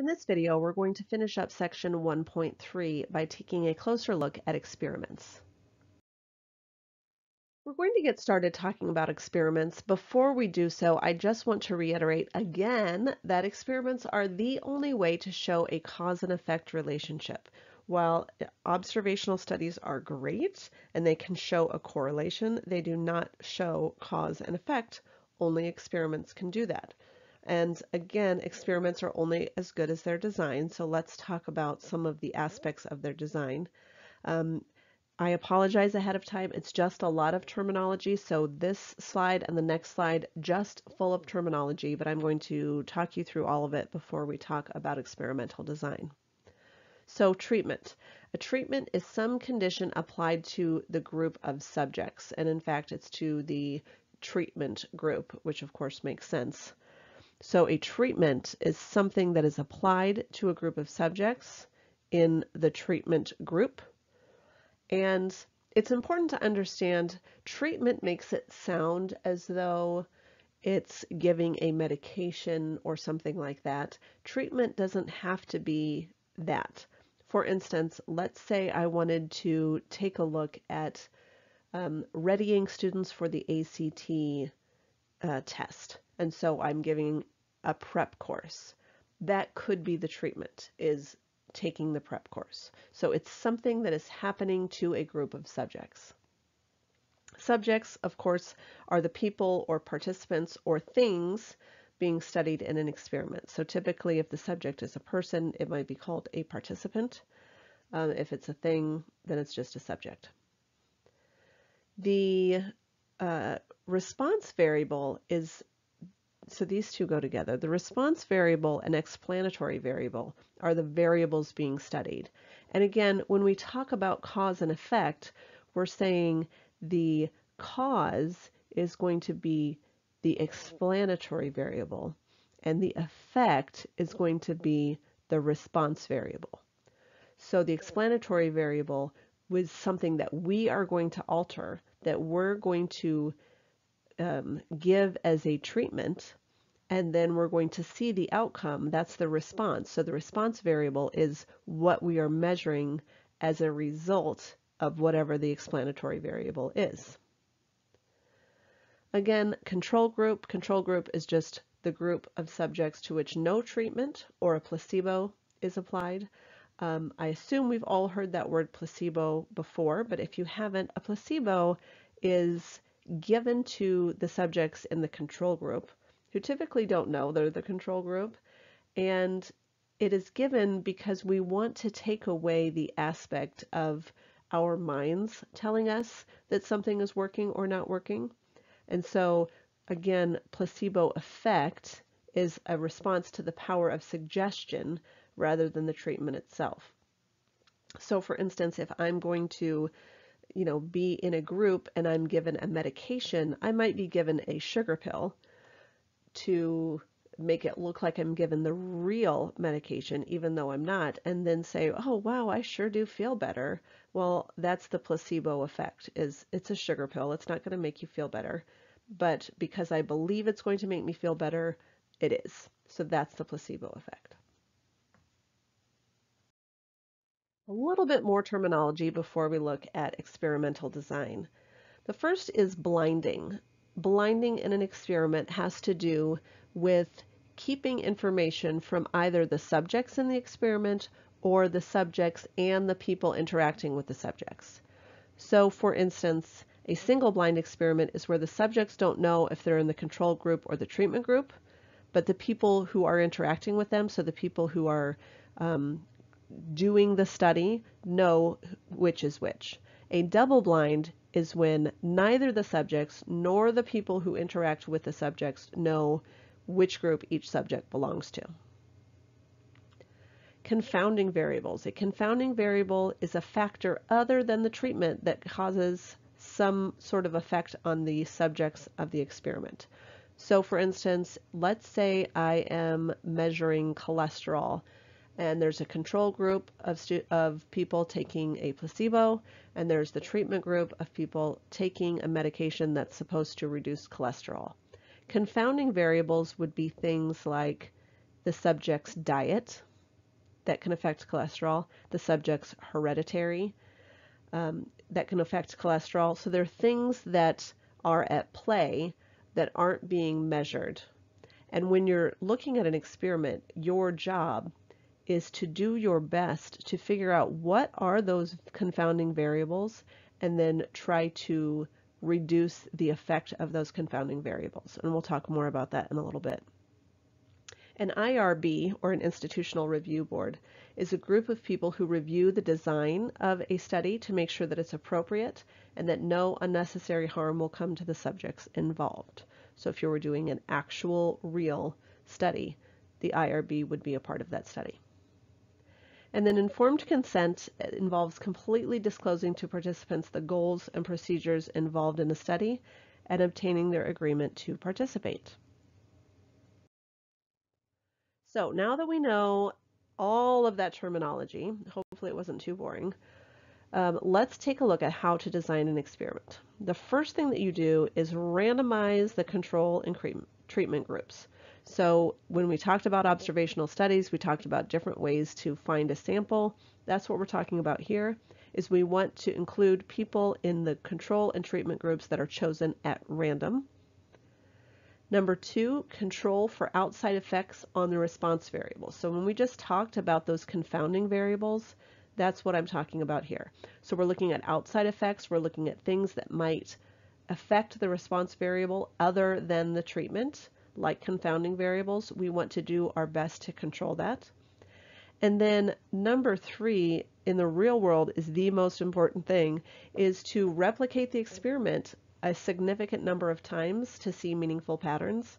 In this video, we're going to finish up section 1.3 by taking a closer look at experiments. We're going to get started talking about experiments. Before we do so, I just want to reiterate again that experiments are the only way to show a cause and effect relationship. While observational studies are great and they can show a correlation, they do not show cause and effect. Only experiments can do that. And again, experiments are only as good as their design. So let's talk about some of the aspects of their design. Um, I apologize ahead of time. It's just a lot of terminology. So this slide and the next slide, just full of terminology, but I'm going to talk you through all of it before we talk about experimental design. So treatment. A treatment is some condition applied to the group of subjects. And in fact, it's to the treatment group, which of course makes sense. So a treatment is something that is applied to a group of subjects in the treatment group and it's important to understand treatment makes it sound as though it's giving a medication or something like that. Treatment doesn't have to be that. For instance, let's say I wanted to take a look at um, readying students for the ACT uh, test. And so I'm giving a prep course. That could be the treatment, is taking the prep course. So it's something that is happening to a group of subjects. Subjects, of course, are the people or participants or things being studied in an experiment. So typically, if the subject is a person, it might be called a participant. Um, if it's a thing, then it's just a subject. The uh, response variable is so these two go together. The response variable and explanatory variable are the variables being studied. And again, when we talk about cause and effect, we're saying the cause is going to be the explanatory variable and the effect is going to be the response variable. So the explanatory variable was something that we are going to alter, that we're going to um, give as a treatment and then we're going to see the outcome. That's the response. So the response variable is what we are measuring as a result of whatever the explanatory variable is. Again, control group. Control group is just the group of subjects to which no treatment or a placebo is applied. Um, I assume we've all heard that word placebo before, but if you haven't, a placebo is given to the subjects in the control group who typically don't know they're the control group. And it is given because we want to take away the aspect of our minds telling us that something is working or not working. And so, again, placebo effect is a response to the power of suggestion rather than the treatment itself. So for instance, if I'm going to, you know, be in a group and I'm given a medication, I might be given a sugar pill to make it look like I'm given the real medication, even though I'm not, and then say, oh, wow, I sure do feel better. Well, that's the placebo effect, is it's a sugar pill. It's not going to make you feel better. But because I believe it's going to make me feel better, it is. So that's the placebo effect. A little bit more terminology before we look at experimental design. The first is blinding blinding in an experiment has to do with keeping information from either the subjects in the experiment or the subjects and the people interacting with the subjects. So for instance, a single blind experiment is where the subjects don't know if they're in the control group or the treatment group, but the people who are interacting with them, so the people who are um, doing the study, know which is which. A double blind is when neither the subjects nor the people who interact with the subjects know which group each subject belongs to. Confounding variables. A confounding variable is a factor other than the treatment that causes some sort of effect on the subjects of the experiment. So for instance, let's say I am measuring cholesterol and there's a control group of, of people taking a placebo, and there's the treatment group of people taking a medication that's supposed to reduce cholesterol. Confounding variables would be things like the subject's diet, that can affect cholesterol, the subject's hereditary um, that can affect cholesterol. So there are things that are at play that aren't being measured. And when you're looking at an experiment, your job is to do your best to figure out what are those confounding variables and then try to reduce the effect of those confounding variables. And we'll talk more about that in a little bit. An IRB, or an Institutional Review Board, is a group of people who review the design of a study to make sure that it's appropriate and that no unnecessary harm will come to the subjects involved. So if you were doing an actual, real study, the IRB would be a part of that study. And then informed consent involves completely disclosing to participants the goals and procedures involved in a study and obtaining their agreement to participate. So now that we know all of that terminology, hopefully it wasn't too boring, um, let's take a look at how to design an experiment. The first thing that you do is randomize the control and treatment groups. So when we talked about observational studies, we talked about different ways to find a sample. That's what we're talking about here, is we want to include people in the control and treatment groups that are chosen at random. Number two, control for outside effects on the response variables. So when we just talked about those confounding variables, that's what I'm talking about here. So we're looking at outside effects, we're looking at things that might affect the response variable other than the treatment, like confounding variables. We want to do our best to control that. And then number three, in the real world is the most important thing, is to replicate the experiment a significant number of times to see meaningful patterns.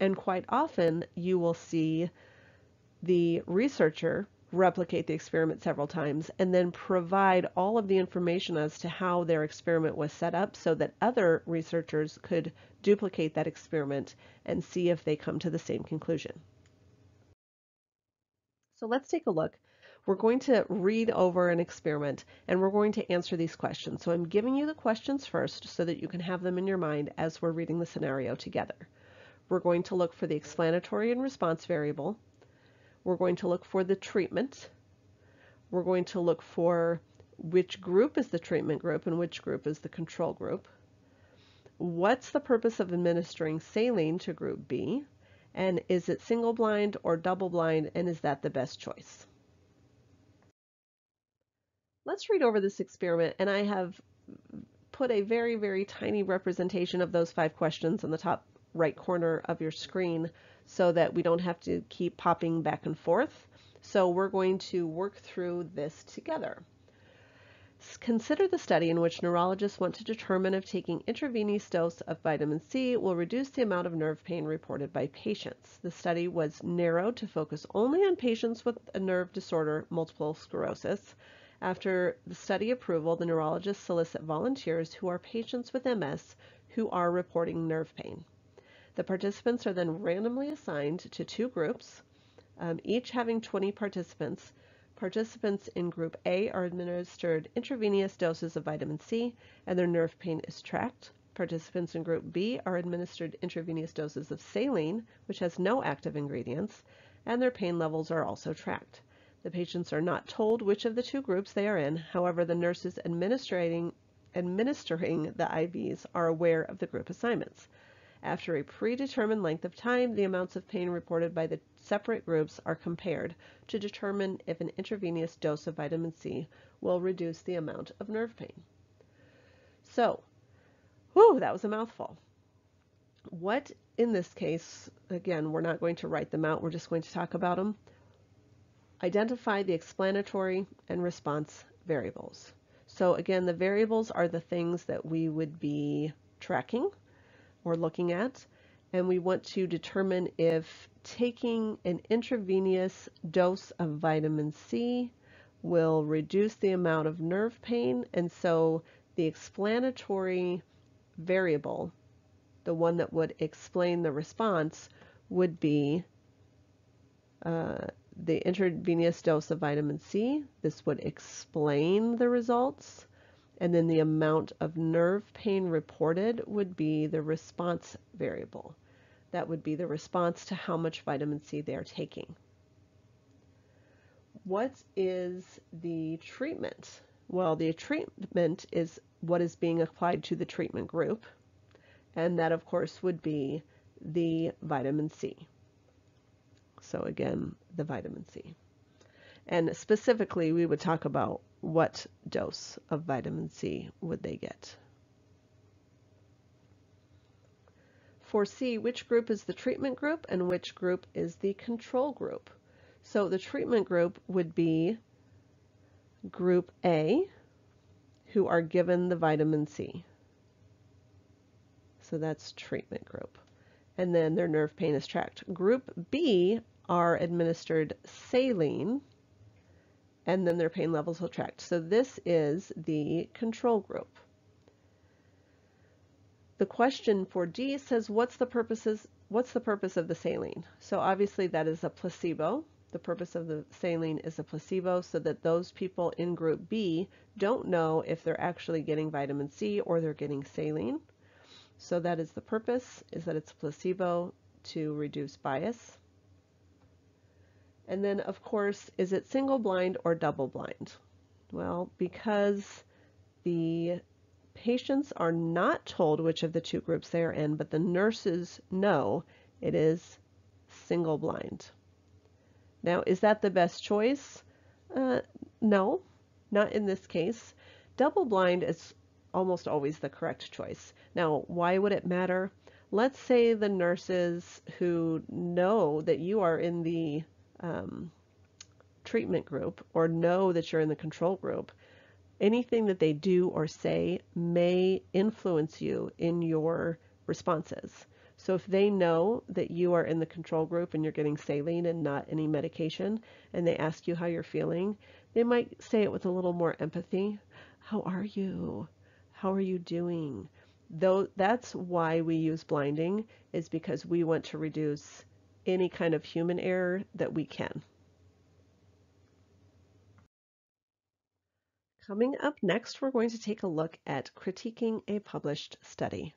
And quite often you will see the researcher replicate the experiment several times and then provide all of the information as to how their experiment was set up so that other researchers could duplicate that experiment and see if they come to the same conclusion. So let's take a look we're going to read over an experiment and we're going to answer these questions. So I'm giving you the questions first so that you can have them in your mind as we're reading the scenario together. We're going to look for the explanatory and response variable. We're going to look for the treatment. We're going to look for which group is the treatment group and which group is the control group. What's the purpose of administering saline to group B? And is it single blind or double blind and is that the best choice? Let's read over this experiment and I have put a very, very tiny representation of those five questions in the top right corner of your screen so that we don't have to keep popping back and forth. So we're going to work through this together. Consider the study in which neurologists want to determine if taking intravenous dose of vitamin C will reduce the amount of nerve pain reported by patients. The study was narrowed to focus only on patients with a nerve disorder, multiple sclerosis, after the study approval, the neurologists solicit volunteers who are patients with MS who are reporting nerve pain. The participants are then randomly assigned to two groups, um, each having 20 participants. Participants in Group A are administered intravenous doses of vitamin C and their nerve pain is tracked. Participants in Group B are administered intravenous doses of saline, which has no active ingredients, and their pain levels are also tracked. The patients are not told which of the two groups they are in. However, the nurses administering, administering the IVs are aware of the group assignments. After a predetermined length of time, the amounts of pain reported by the separate groups are compared to determine if an intravenous dose of vitamin C will reduce the amount of nerve pain. So, whew, that was a mouthful. What in this case, again, we're not going to write them out, we're just going to talk about them. Identify the explanatory and response variables. So again, the variables are the things that we would be tracking or looking at, and we want to determine if taking an intravenous dose of vitamin C will reduce the amount of nerve pain, and so the explanatory variable, the one that would explain the response, would be uh, the intravenous dose of vitamin C. This would explain the results. And then the amount of nerve pain reported would be the response variable. That would be the response to how much vitamin C they are taking. what is the treatment? Well, the treatment is what is being applied to the treatment group, and that of course would be the vitamin C. So again, the vitamin C. And specifically, we would talk about what dose of vitamin C would they get. For C, which group is the treatment group and which group is the control group? So the treatment group would be group A, who are given the vitamin C. So that's treatment group. And then their nerve pain is tracked. Group B are administered saline, and then their pain levels will tracked. So this is the control group. The question for D says, what's the purposes, what's the purpose of the saline? So obviously that is a placebo. The purpose of the saline is a placebo so that those people in group B don't know if they're actually getting vitamin C or they're getting saline. So that is the purpose, is that it's a placebo to reduce bias. And then of course, is it single blind or double blind? Well, because the Patients are not told which of the two groups they are in, but the nurses know it is single blind. Now, is that the best choice? Uh, no, not in this case. Double blind is almost always the correct choice. Now, why would it matter? Let's say the nurses who know that you are in the um, treatment group or know that you're in the control group anything that they do or say may influence you in your responses. So if they know that you are in the control group and you're getting saline and not any medication, and they ask you how you're feeling, they might say it with a little more empathy. How are you? How are you doing? Though that's why we use blinding is because we want to reduce any kind of human error that we can. Coming up next, we're going to take a look at critiquing a published study.